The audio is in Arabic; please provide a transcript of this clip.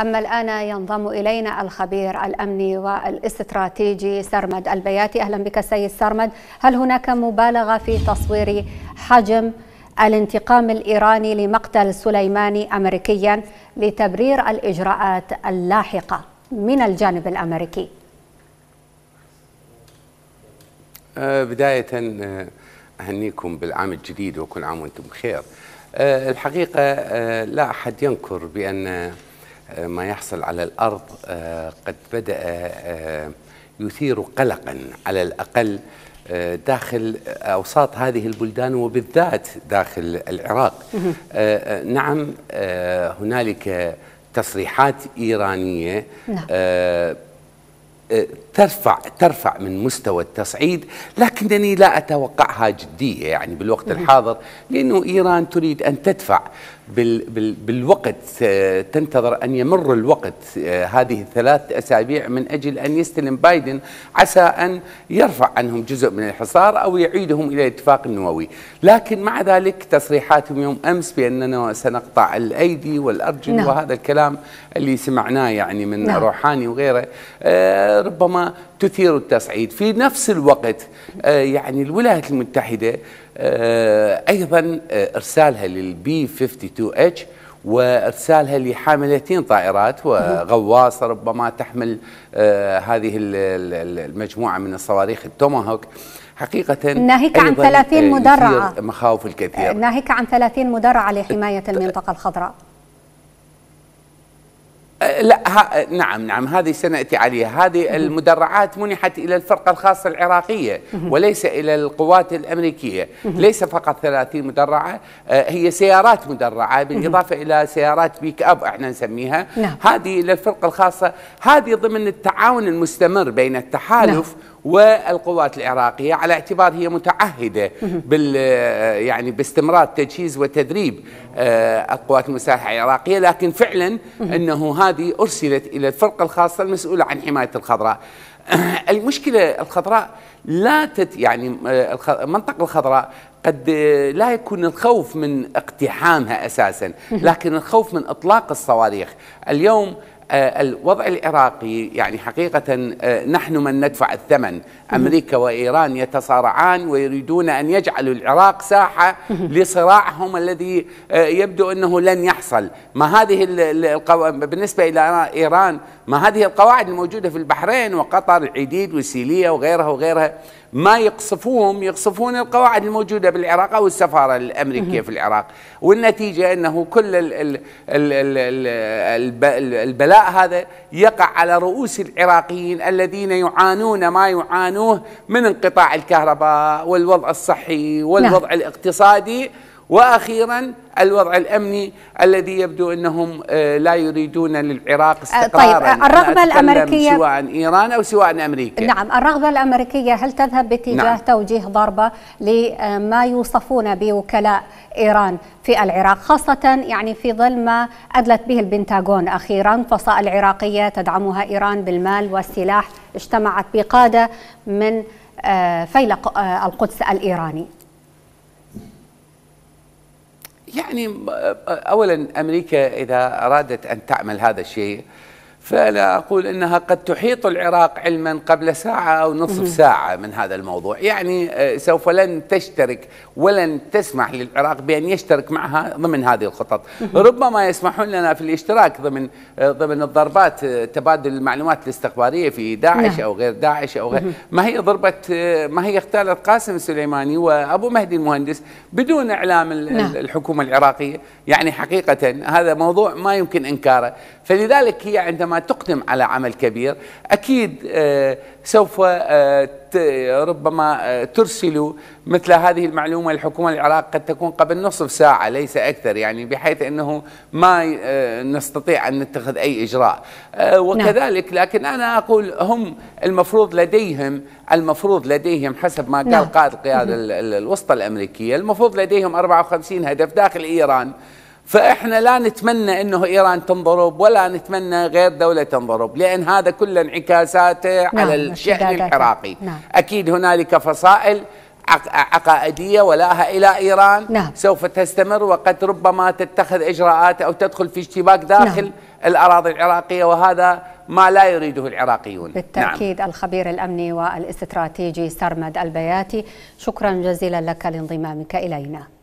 أما الآن ينضم إلينا الخبير الأمني والاستراتيجي سرمد البياتي. أهلا بك سيد سرمد. هل هناك مبالغة في تصوير حجم الانتقام الإيراني لمقتل سليماني أمريكيا لتبرير الإجراءات اللاحقة من الجانب الأمريكي؟ آه، بداية آه، أهنيكم بالعام الجديد وكل عام وأنتم بخير. آه، الحقيقة لا أحد ينكر بأن ما يحصل على الأرض قد بدأ يثير قلقا على الأقل داخل أوساط هذه البلدان وبالذات داخل العراق. نعم هنالك تصريحات إيرانية نعم. ترفع ترفع من مستوى التصعيد لكنني لا أتوقعها جدية يعني بالوقت الحاضر لأنه إيران تريد أن تدفع بال بال بالوقت آه، تنتظر أن يمر الوقت آه، هذه الثلاث أسابيع من أجل أن يستلم بايدن عسى أن يرفع عنهم جزء من الحصار أو يعيدهم إلى الاتفاق النووي، لكن مع ذلك تصريحاتهم يوم أمس بأننا سنقطع الأيدي والأرجل نعم. وهذا الكلام اللي سمعناه يعني من نعم. روحاني وغيره آه، ربما تثير التصعيد، في نفس الوقت يعني الولايات المتحدة آه، أيضا آه، إرسالها للبي 52 إتش وإرسالها لحاملتين طائرات وغواصه ربما تحمل آه، هذه المجموعة من الصواريخ التوماهوك. حقيقه ناهيك عن 30 مدرعة. مخاوف الكثير. ناهيك عن 30 مدرعة لحماية المنطقة الخضراء. لا ها نعم نعم هذه سنأتي عليها. هذه المدرعات منحت إلى الفرقة الخاصة العراقية وليس إلى القوات الأمريكية. ليس فقط 30 مدرعة أه، هي سيارات مدرعة بالإضافة إلى سيارات بيك أب إحنا نسميها. نعم. هذه إلى الفرقة الخاصة. هذه ضمن التعاون المستمر بين التحالف نعم. والقوات العراقية على اعتبار هي متعهدة بال يعني باستمرار تجهيز وتدريب آه، القوات المسلحه العراقية. لكن فعلا أنه هذه أرسلت إلى الفرقة الخاصة المسؤولة عن حماية الخضراء. المشكلة الخضراء لا تت يعني آه، المنطقة الخضراء قد لا يكون الخوف من اقتحامها أساسا. لكن الخوف من إطلاق الصواريخ. اليوم آه، الوضع العراقي يعني حقيقة آه، نحن من ندفع الثمن. أمريكا وإيران يتصارعان ويريدون أن يجعلوا العراق ساحة لصراعهم الذي آه، يبدو أنه لن يحصل. ما هذه القو... بالنسبة إلى إيران ما هذه القواعد الموجودة في البحرين وقطر العديد والسيلية وغيرها وغيرها. ما يقصفوهم يقصفون القواعد الموجودة بالعراق أو السفارة الأمريكية في العراق والنتيجة أنه كل ال ال ال ال البلاء هذا يقع على رؤوس العراقيين الذين يعانون ما يعانوه من انقطاع الكهرباء والوضع الصحي والوضع نعم. الاقتصادي وأخيرا الوضع الأمني الذي يبدو أنهم آه، لا يريدون للعراق آه، استقرارا طيب الرغبة الامريكيه سواء إيران أو سواء أمريكا نعم الرغبة الأمريكية هل تذهب باتجاه نعم. توجيه ضربة لما يوصفون بوكلاء إيران في العراق خاصة يعني في ظل ما أدلت به البنتاغون أخيرا فصائل عراقية تدعمها إيران بالمال والسلاح اجتمعت بقادة من آه، فيلق القدس الإيراني يعني اولا أمريكا إذا أرادت أن تعمل هذا الشيء فلا أقول أنها قد تحيط العراق علما قبل ساعة أو نصف ساعة من هذا الموضوع. يعني آه، سوف لن تشترك ولن تسمح للعراق بأن يشترك معها ضمن هذه الخطط. ربما يسمحون لنا في الاشتراك ضمن آه، ضمن الضربات آه، تبادل المعلومات الاستخبارية في داعش نعم. أو غير داعش أو غير. ما هي ضربة ما هي اغتالت قاسم السليماني وأبو مهدي المهندس بدون إعلام نعم. الحكومة العراقية؟ يعني حقيقة هذا موضوع ما يمكن إنكاره. فلذلك هي عندما تقدم على عمل كبير أكيد آه، سوف آه، ربما آه، ترسل مثل هذه المعلومة للحكومة العراق قد تكون قبل نصف ساعة ليس أكثر يعني بحيث أنه ما نستطيع أن نتخذ أي إجراء وكذلك نعم. لكن أنا أقول هم المفروض لديهم المفروض لديهم حسب ما قال نعم. قائد القيادة الوسطى الأمريكية المفروض لديهم 54 هدف داخل إيران فإحنا لا نتمنى إنه إيران تنضرب ولا نتمنى غير دولة تنضرب لأن هذا كله انعكاساته نعم على الشأن العراقي نعم أكيد هنالك فصائل عقائدية ولاها إلى إيران نعم. سوف تستمر وقد ربما تتخذ إجراءات أو تدخل في اشتباك داخل نعم. الأراضي العراقية وهذا ما لا يريده العراقيون بالتأكيد نعم. الخبير الأمني والاستراتيجي سرمد البياتي شكرا جزيلا لك لانضمامك إلينا